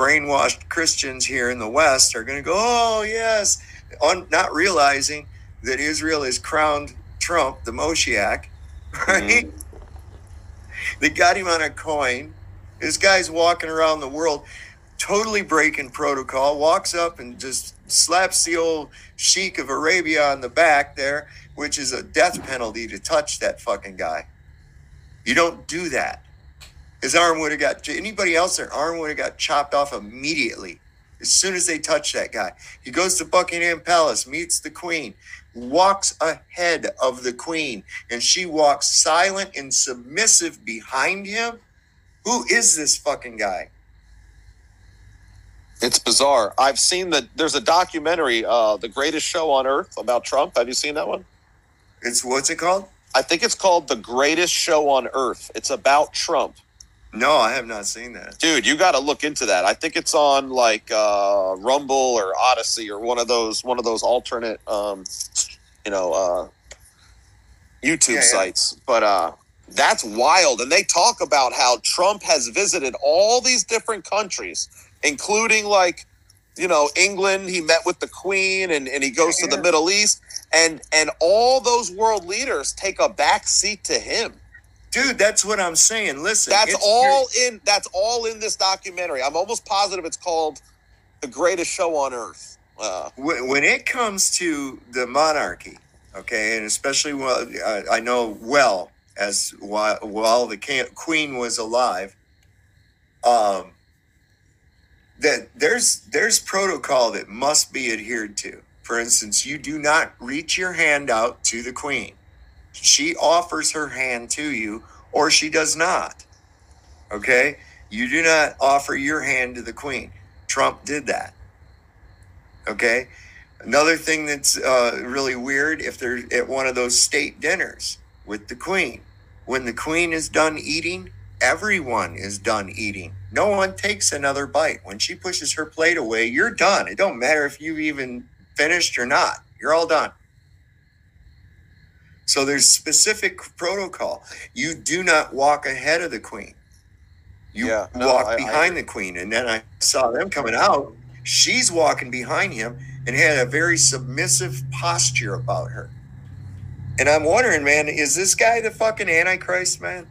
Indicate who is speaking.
Speaker 1: brainwashed Christians here in the West are going to go, oh, yes, on, not realizing that Israel is crowned Trump, the Moshiach, right? Mm-hmm. They got him on a coin. This guy's walking around the world, totally breaking protocol, walks up and just slaps the old Sheik of Arabia on the back there, which is a death penalty to touch that fucking guy. You don't do that. His arm would have got anybody else, their arm would have got chopped off immediately as soon as they touch that guy. He goes to Buckingham Palace, meets the Queen, walks ahead of the Queen, and she walks silent and submissive behind him. Who is this fucking guy?
Speaker 2: It's bizarre. I've seen that there's a documentary, uh, The Greatest Show on Earth, about Trump. Have you seen that one?
Speaker 1: It's what's it called?
Speaker 2: I think it's called The Greatest Show on Earth. It's about Trump.
Speaker 1: No, I have not seen that.
Speaker 2: Dude, you got to look into that. I think it's on like uh, Rumble or Odysee or one of those one of those alternate um, you know uh, YouTube yeah, sites. Yeah. But uh, that's wild and they talk about how Trump has visited all these different countries including like you know England, he met with the Queen and and he goes yeah. to the Middle East and and all those world leaders take a back seat to him.
Speaker 1: Dude, that's what I'm saying. Listen,
Speaker 2: that's all in. That's all in this documentary. I'm almost positive it's called "The Greatest Show on Earth."
Speaker 1: Uh, when, when it comes to the monarchy, okay, and especially while I, I know well as while, while the queen was alive, um, that there's there's protocol that must be adhered to. For instance, you do not reach your hand out to the queen she offers her hand to you or she does not. Okay? You do not offer your hand to the queen. Trump did that. Okay? Another thing that's uh, really weird if they're at one of those state dinners with the queen, when the queen is done eating, everyone is done eating. No one takes another bite. When she pushes her plate away, you're done. It don't matter if you've even finished or not. You're all done. So there's specific protocol. You do not walk ahead of the queen. You yeah, no, walk I, behind I, the queen. And then I saw them coming out. She's walking behind him and had a very submissive posture about her. And I'm wondering, man, is this guy the fucking Antichrist, man?